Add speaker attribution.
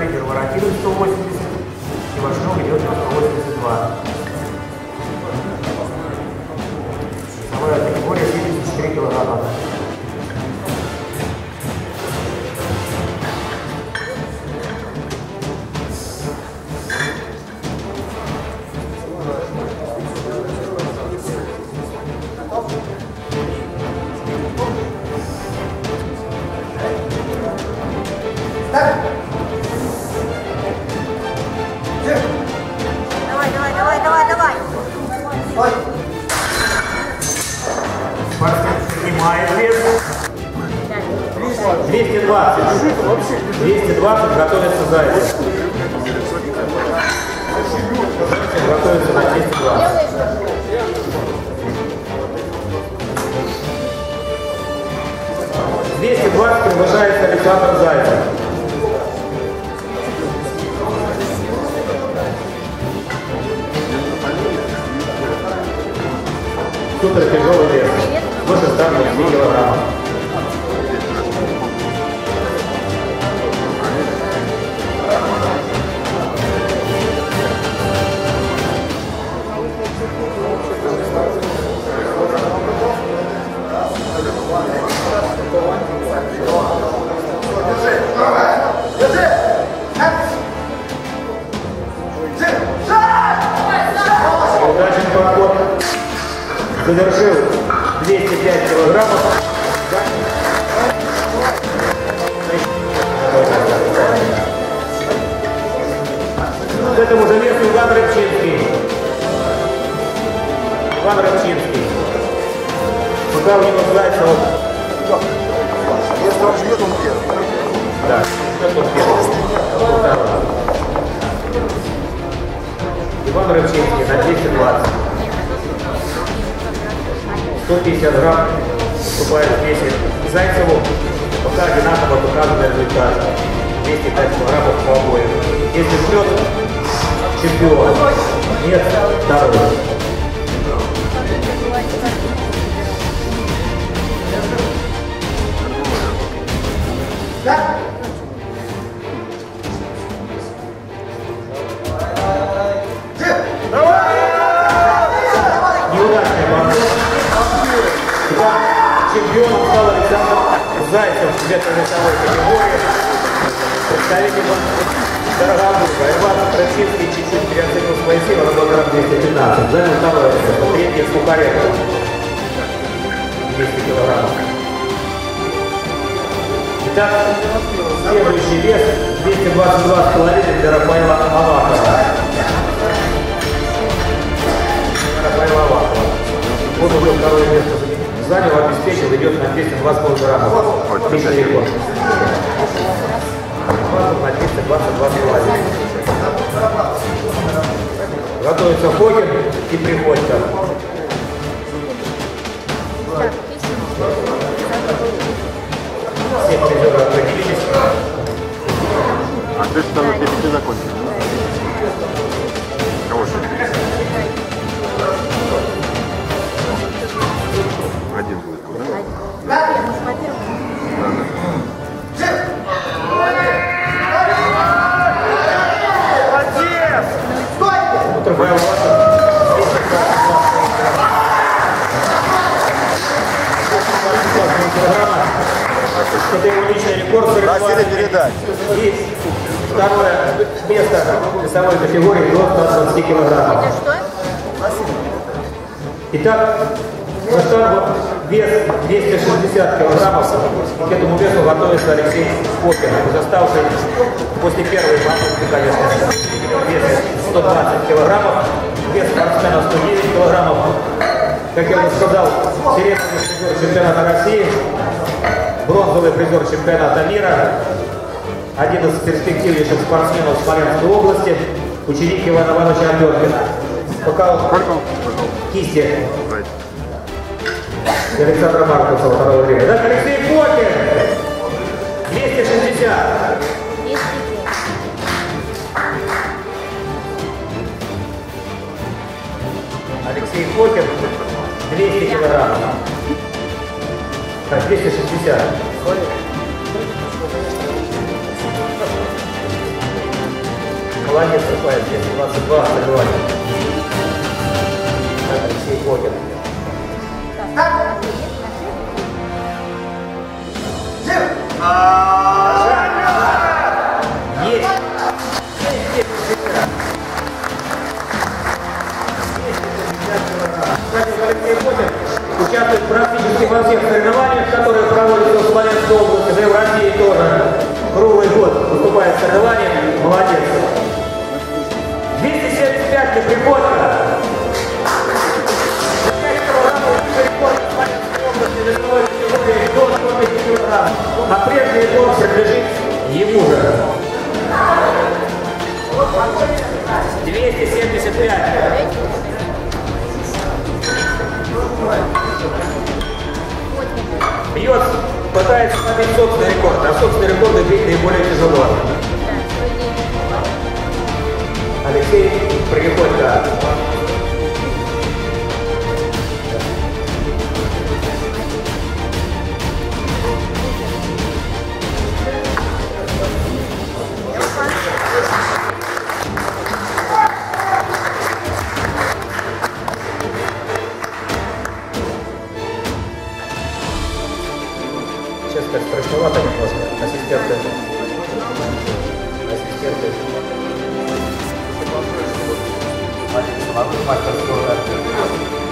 Speaker 1: лидер Воротилов 180, Ивашнов идет на 182. 220. 220 готовится Зайцев. Готовится на 220. Двести двадцать приглашается Александр Зайцев. Супер тяжелый вес. Выше старта 3 Завершил 205 килограммов. К этому же весу Иван Рыбчинский. Иван Рыбчинский. Пока у него. 150 грамм уступает весе Зайцеву. Пока одинаково показаны результаты. 205 килограммов по обоим. Если жмет, чемпион. Нет, второй. Стал Александр Зайцев в весовой категории. Представитель Дорогобурга. Иван Красинский чуть-чуть переоценил свои силы, на был грамм 215. Занял второе место. Третье Сухаренко. 200 килограммов. Итак, следующий вес 222,5 для Рафаэла Авакова. Обеспечил, идет на 220 граммов. Личный рекорд. На 222,5. Готовится Фокин и Приходько. Все призеры определились.
Speaker 2: А ты что там не закончил? Кого же?
Speaker 1: Это его личный рекорд.
Speaker 2: Просили передать.
Speaker 1: И второе место весовой категории до 120 килограммов. Итак, на штангу вес 260 килограммов. К этому весу готовится Алексей Попин, уже ставший после первой попытки, конечно, вес 120 килограммов. Вес спортсмена 109 килограммов. Как я уже сказал, серебряный призер чемпионата России, бронзовый призер чемпионата мира, один из перспективнейших спортсменов Смоленской области, ученик Ивана Ивановича Алёркина. Пока кисти. И Александра Маркуса второе время. Так, Алексей Попин! 260.
Speaker 3: Есть
Speaker 1: Алексей Попин 200 килограммов. Так, 260. Молодец, Рафаэль, 222 соревнования. Участвует практически во всех соревнованиях, которые проводятся в Смоленской области, да и в России тоже. Круглый год выступает в соревнованиях. Молодец. 275 для Приходько. А прежний рекорд принадлежит ему же. 275. Бьет, пытается побить собственный рекорд, а собственный рекорд бить наиболее тяжело. Алексей Приходько. Сейчас как страшновато немножко. Ассистенты. Ассистенты. Мастер мастер спорта.